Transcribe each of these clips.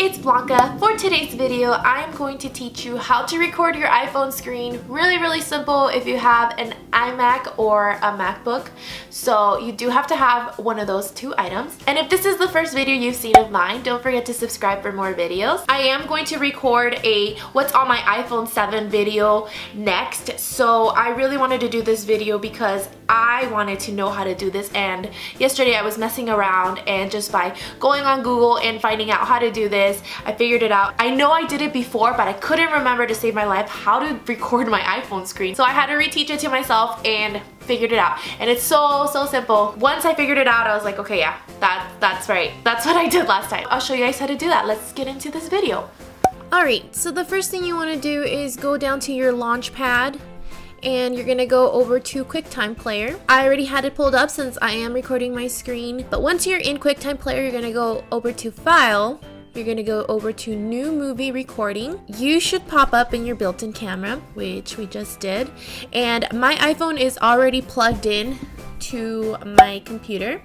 it's Blanca. For today's video, I'm going to teach you how to record your iPhone screen. Really, really simple if you have an iMac or a MacBook. So you do have to have one of those two items. And if this is the first video you've seen of mine, don't forget to subscribe for more videos. I am going to record a what's on my iPhone 7 video next. So I really wanted to do this video because I wanted to know how to do this and yesterday I was messing around and just by going on Google and finding out how to do this, I figured it out. I know I did it before but I couldn't remember to save my life how to record my iPhone screen. So I had to reteach it to myself and figured it out. And it's so, so simple. Once I figured it out, I was like, okay, yeah, that, that's right. That's what I did last time. I'll show you guys how to do that. Let's get into this video. Alright, so the first thing you want to do is go down to your launch pad and you're gonna go over to QuickTime Player. I already had it pulled up since I am recording my screen, but once you're in QuickTime Player, you're gonna go over to File, you're gonna go over to New Movie Recording. You should pop up in your built-in camera, which we just did, and my iPhone is already plugged in to my computer.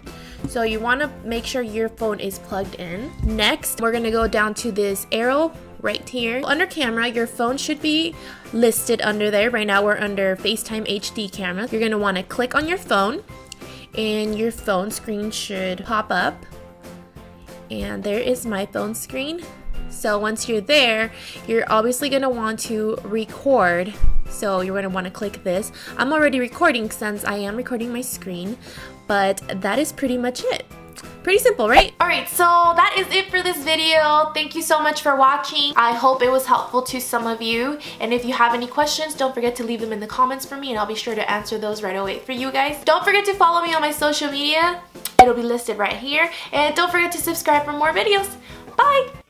So you want to make sure your phone is plugged in. Next, we're to go down to this arrow right here. Under camera, your phone should be listed under there. Right now we're under FaceTime HD camera. You're gonna wanna click on your phone and your phone screen should pop up. And there is my phone screen. So once you're there, you're obviously gonna want to record. So you're gonna wanna click this. I'm already recording since I am recording my screen, but that is pretty much it. Pretty simple, right? Alright, so that is it for this video. Thank you so much for watching. I hope it was helpful to some of you. And if you have any questions, don't forget to leave them in the comments for me and I'll be sure to answer those right away for you guys. Don't forget to follow me on my social media. It'll be listed right here. And don't forget to subscribe for more videos. Bye!